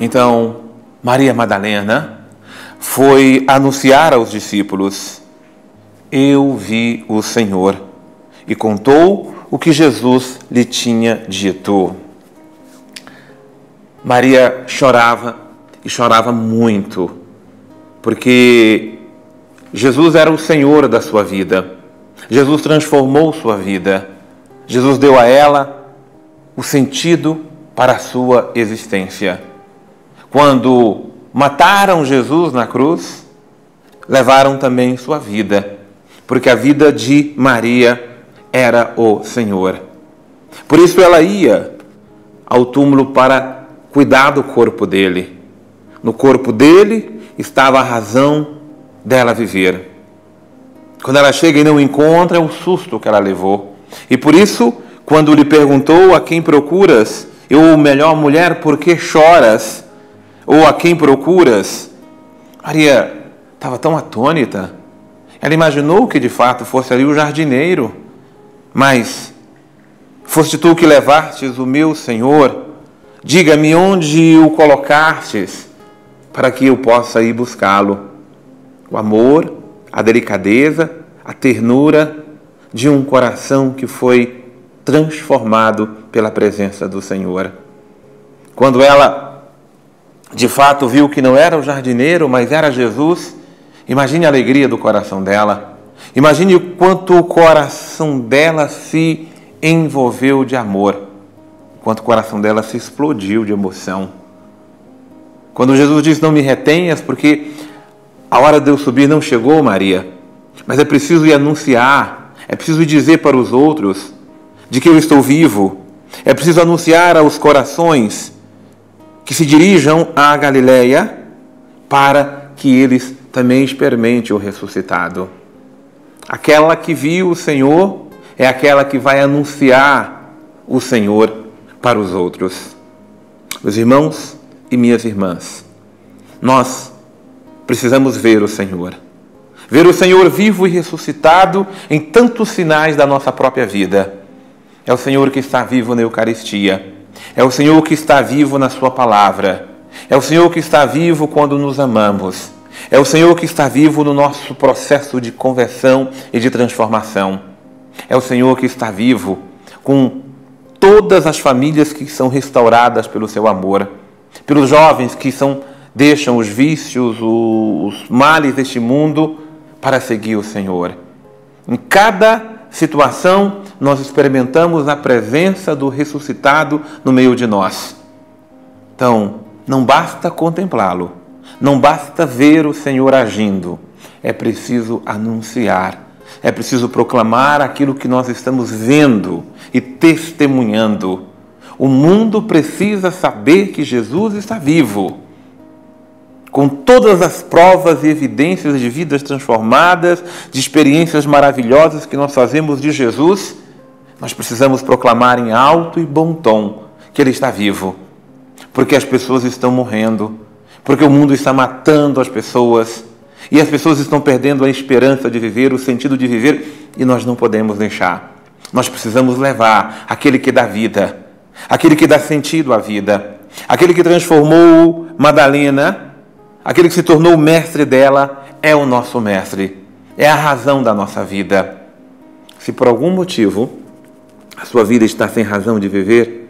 Então, Maria Madalena foi anunciar aos discípulos: Eu vi o Senhor, e contou o que Jesus lhe tinha dito. Maria chorava e chorava muito, porque Jesus era o Senhor da sua vida. Jesus transformou sua vida. Jesus deu a ela o sentido para a sua existência. Quando mataram Jesus na cruz, levaram também sua vida, porque a vida de Maria era o Senhor. Por isso ela ia ao túmulo para cuidar do corpo dele. No corpo dele estava a razão dela viver. Quando ela chega e não encontra, é o susto que ela levou. E por isso, quando lhe perguntou a quem procuras, ou melhor, mulher, por que choras? Ou a quem procuras? Maria estava tão atônita. Ela imaginou que de fato fosse ali o jardineiro. Mas, foste tu que levastes o meu Senhor, diga-me onde o colocastes, para que eu possa ir buscá-lo. O amor, a delicadeza, a ternura de um coração que foi transformado pela presença do Senhor. Quando ela de fato viu que não era o jardineiro, mas era Jesus, imagine a alegria do coração dela. Imagine o quanto o coração dela se envolveu de amor, quanto o coração dela se explodiu de emoção. Quando Jesus disse: Não me retenhas, porque a hora de eu subir não chegou, Maria, mas é preciso ir anunciar, é preciso dizer para os outros de que eu estou vivo, é preciso anunciar aos corações que se dirijam à Galileia para que eles também experimentem o ressuscitado. Aquela que viu o Senhor é aquela que vai anunciar o Senhor para os outros. Meus irmãos e minhas irmãs, nós precisamos ver o Senhor. Ver o Senhor vivo e ressuscitado em tantos sinais da nossa própria vida. É o Senhor que está vivo na Eucaristia. É o Senhor que está vivo na Sua palavra. É o Senhor que está vivo quando nos amamos. É o Senhor que está vivo no nosso processo de conversão e de transformação. É o Senhor que está vivo com todas as famílias que são restauradas pelo seu amor, pelos jovens que são deixam os vícios, os males deste mundo para seguir o Senhor. Em cada situação, nós experimentamos a presença do ressuscitado no meio de nós. Então, não basta contemplá-lo, não basta ver o Senhor agindo, é preciso anunciar, é preciso proclamar aquilo que nós estamos vendo e testemunhando. O mundo precisa saber que Jesus está vivo. Com todas as provas e evidências de vidas transformadas, de experiências maravilhosas que nós fazemos de Jesus, nós precisamos proclamar em alto e bom tom que Ele está vivo, porque as pessoas estão morrendo, porque o mundo está matando as pessoas e as pessoas estão perdendo a esperança de viver, o sentido de viver, e nós não podemos deixar. Nós precisamos levar aquele que dá vida, aquele que dá sentido à vida, aquele que transformou Madalena, aquele que se tornou o mestre dela, é o nosso mestre, é a razão da nossa vida. Se por algum motivo a sua vida está sem razão de viver,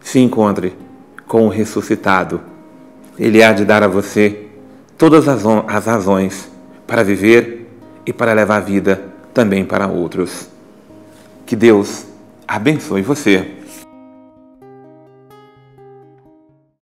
se encontre com o ressuscitado. Ele há de dar a você todas as, razões para viver e para levar a vida também para outros. Que Deus abençoe você.